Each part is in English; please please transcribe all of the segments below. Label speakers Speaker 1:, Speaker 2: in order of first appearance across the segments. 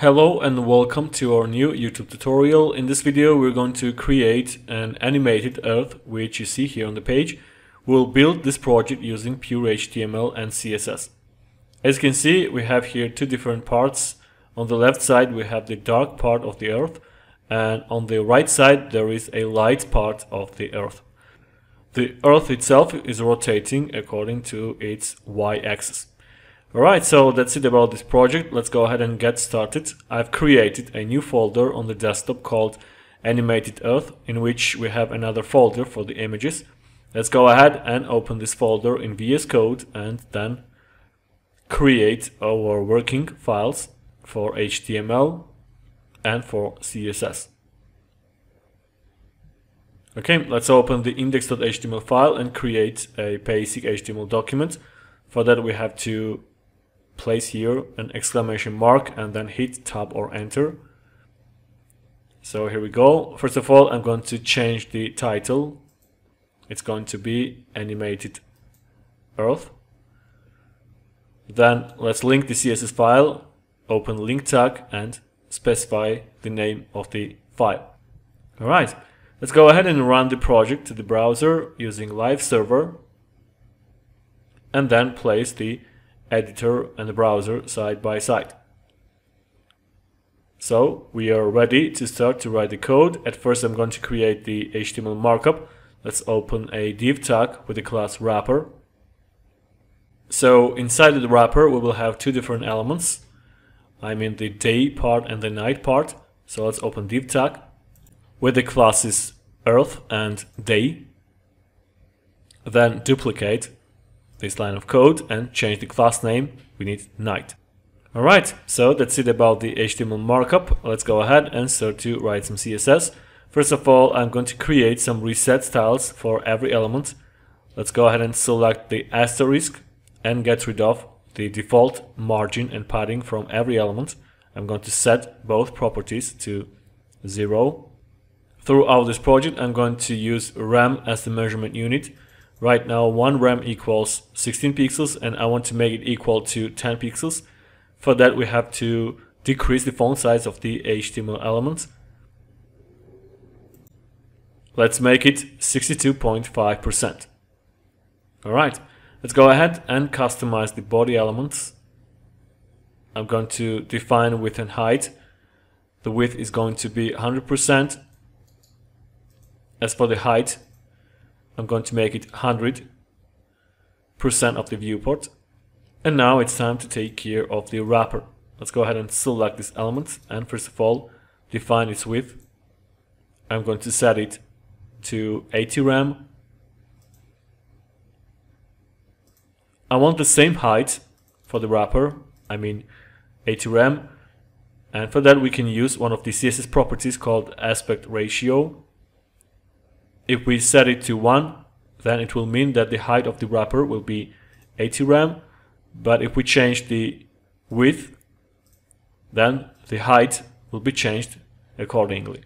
Speaker 1: Hello and welcome to our new YouTube tutorial. In this video we're going to create an animated earth which you see here on the page. We'll build this project using pure HTML and CSS. As you can see we have here two different parts. On the left side we have the dark part of the earth and on the right side there is a light part of the earth. The earth itself is rotating according to its y-axis. Alright, so that's it about this project. Let's go ahead and get started. I've created a new folder on the desktop called Animated Earth, in which we have another folder for the images. Let's go ahead and open this folder in VS Code and then create our working files for HTML and for CSS. Okay, let's open the index.html file and create a basic HTML document. For that we have to place here an exclamation mark and then hit tab or enter. So here we go. First of all, I'm going to change the title. It's going to be animated earth. Then let's link the CSS file, open link tag and specify the name of the file. Alright, let's go ahead and run the project to the browser using live server and then place the editor and the browser side by side. So we are ready to start to write the code. At first I'm going to create the HTML markup. Let's open a div tag with the class wrapper. So inside the wrapper we will have two different elements. I mean the day part and the night part. So let's open div tag with the classes earth and day. Then duplicate this line of code and change the class name. We need night. Alright, so that's it about the HTML markup. Let's go ahead and start to write some CSS. First of all, I'm going to create some reset styles for every element. Let's go ahead and select the asterisk and get rid of the default margin and padding from every element. I'm going to set both properties to 0. Throughout this project, I'm going to use rem as the measurement unit. Right now, 1 rem equals 16 pixels and I want to make it equal to 10 pixels. For that, we have to decrease the font size of the HTML elements. Let's make it 62.5%. Alright, let's go ahead and customize the body elements. I'm going to define width and height. The width is going to be 100%. As for the height, I'm going to make it 100% of the viewport. And now it's time to take care of the wrapper. Let's go ahead and select this element and first of all define its width. I'm going to set it to 80 rem. I want the same height for the wrapper, I mean 80 rem. And for that we can use one of the CSS properties called aspect ratio. If we set it to 1, then it will mean that the height of the wrapper will be 80 rem. But if we change the width, then the height will be changed accordingly.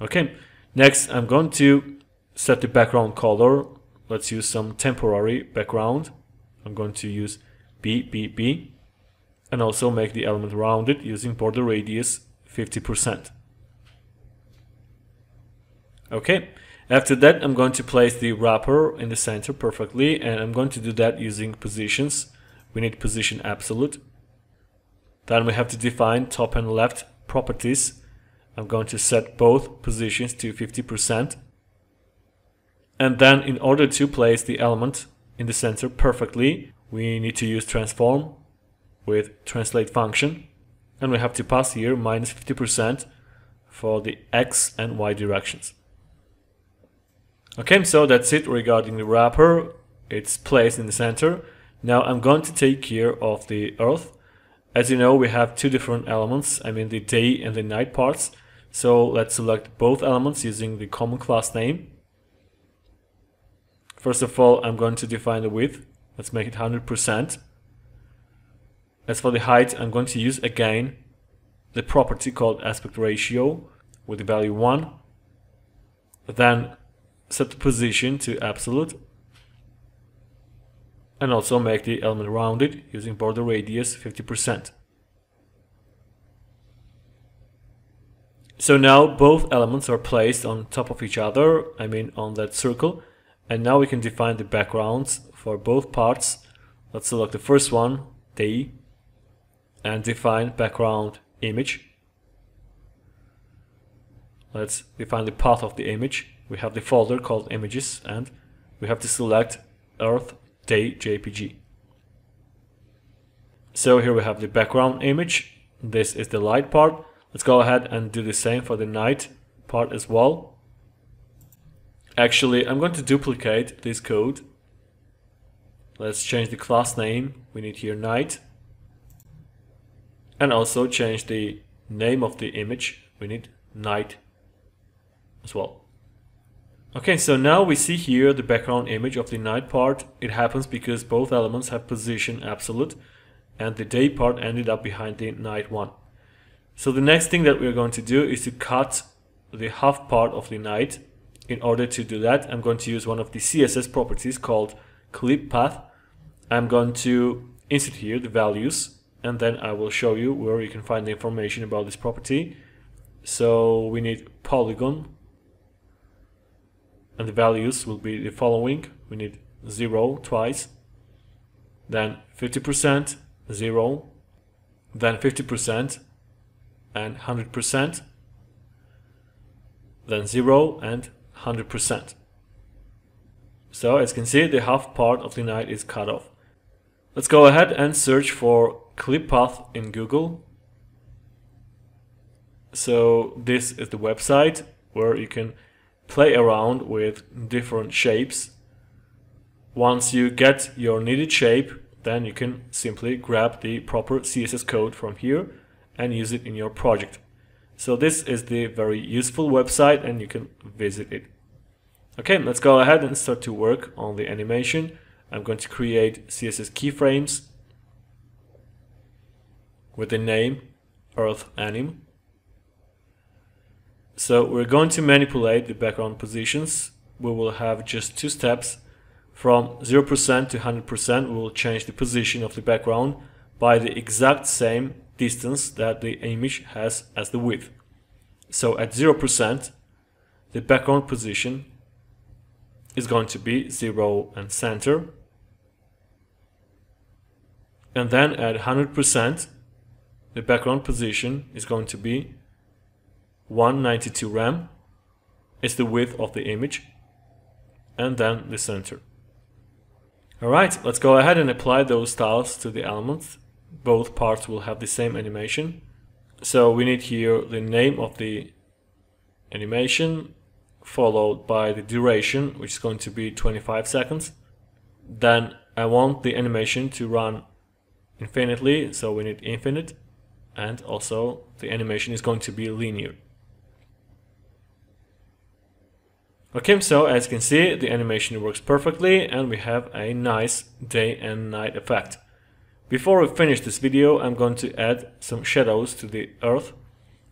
Speaker 1: Okay, next I'm going to set the background color. Let's use some temporary background. I'm going to use BBB and also make the element rounded using border radius 50%. Okay, after that I'm going to place the wrapper in the center perfectly and I'm going to do that using positions. We need position absolute. Then we have to define top and left properties. I'm going to set both positions to 50%. And then in order to place the element in the center perfectly, we need to use transform with translate function. And we have to pass here minus 50% for the x and y directions. Okay, so that's it regarding the wrapper. It's placed in the center. Now I'm going to take care of the earth. As you know, we have two different elements, I mean the day and the night parts. So let's select both elements using the common class name. First of all, I'm going to define the width. Let's make it 100%. As for the height, I'm going to use again the property called aspect ratio with the value 1. Then set the position to absolute and also make the element rounded using border radius 50%. So now both elements are placed on top of each other, I mean on that circle. And now we can define the backgrounds for both parts. Let's select the first one, day, and define background image. Let's define the path of the image. We have the folder called images and we have to select Earth Day JPG. So here we have the background image. This is the light part. Let's go ahead and do the same for the night part as well. Actually, I'm going to duplicate this code. Let's change the class name. We need here night. And also change the name of the image. We need night as well. Okay, so now we see here the background image of the night part. It happens because both elements have position absolute and the day part ended up behind the night one. So the next thing that we're going to do is to cut the half part of the night. In order to do that, I'm going to use one of the CSS properties called clip path. I'm going to insert here the values and then I will show you where you can find the information about this property. So we need polygon and the values will be the following. We need 0 twice, then 50%, 0, then 50%, and 100%, then 0 and 100%. So as you can see, the half part of the night is cut off. Let's go ahead and search for clip path in Google. So this is the website where you can play around with different shapes. Once you get your needed shape, then you can simply grab the proper CSS code from here and use it in your project. So this is the very useful website and you can visit it. Okay, let's go ahead and start to work on the animation. I'm going to create CSS keyframes with the name Earth Anim. So we're going to manipulate the background positions. We will have just two steps. From 0% to 100% we will change the position of the background by the exact same distance that the image has as the width. So at 0%, the background position is going to be 0 and center. And then at 100%, the background position is going to be 192 rem is the width of the image and then the center. Alright, let's go ahead and apply those styles to the elements both parts will have the same animation. So we need here the name of the animation followed by the duration which is going to be 25 seconds. Then I want the animation to run infinitely so we need infinite and also the animation is going to be linear. Okay, so as you can see the animation works perfectly and we have a nice day and night effect. Before we finish this video, I'm going to add some shadows to the earth.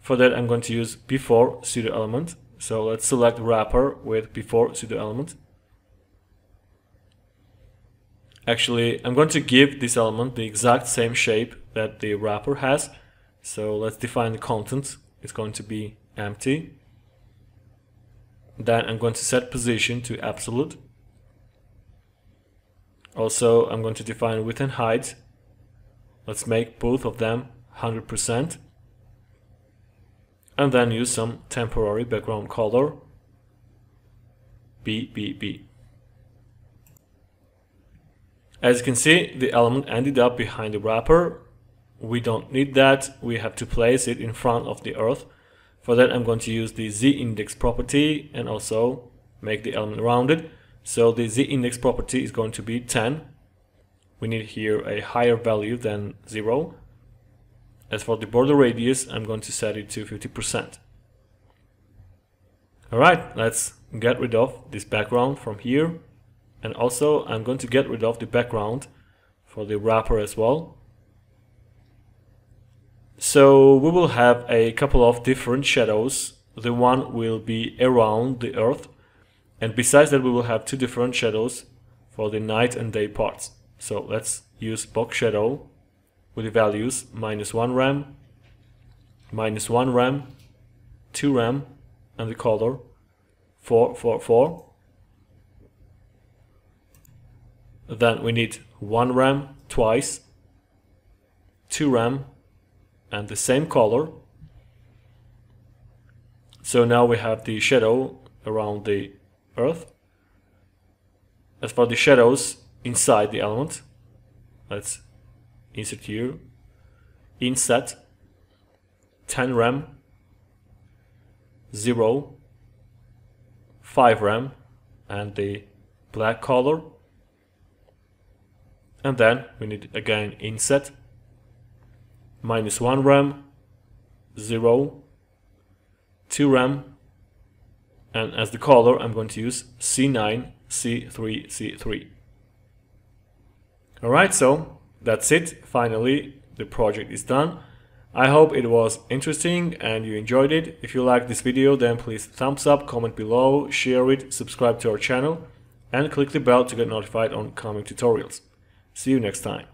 Speaker 1: For that, I'm going to use before pseudo element. So let's select wrapper with before pseudo element. Actually, I'm going to give this element the exact same shape that the wrapper has. So let's define the content. It's going to be empty. Then I'm going to set position to absolute. Also, I'm going to define width and height Let's make both of them 100% and then use some temporary background color BBB. As you can see, the element ended up behind the wrapper. We don't need that. We have to place it in front of the earth. For that, I'm going to use the z-index property and also make the element rounded. So the z-index property is going to be 10 we need here a higher value than 0. As for the border radius, I'm going to set it to 50%. Alright, let's get rid of this background from here. And also, I'm going to get rid of the background for the wrapper as well. So we will have a couple of different shadows. The one will be around the earth. And besides that, we will have two different shadows for the night and day parts. So let's use box shadow with the values minus 1 rem, minus 1 rem, 2 rem and the color 444 then we need 1 rem twice 2 rem and the same color. So now we have the shadow around the earth. As for the shadows inside the element let's insert here. Inset 10 rem 0 5 rem and the black color. And then we need again inset minus 1 rem 0 2 rem and as the color I'm going to use C9 C3 C3 alright so that's it finally the project is done I hope it was interesting and you enjoyed it. If you liked this video then please thumbs up, comment below, share it, subscribe to our channel and click the bell to get notified on coming tutorials. See you next time.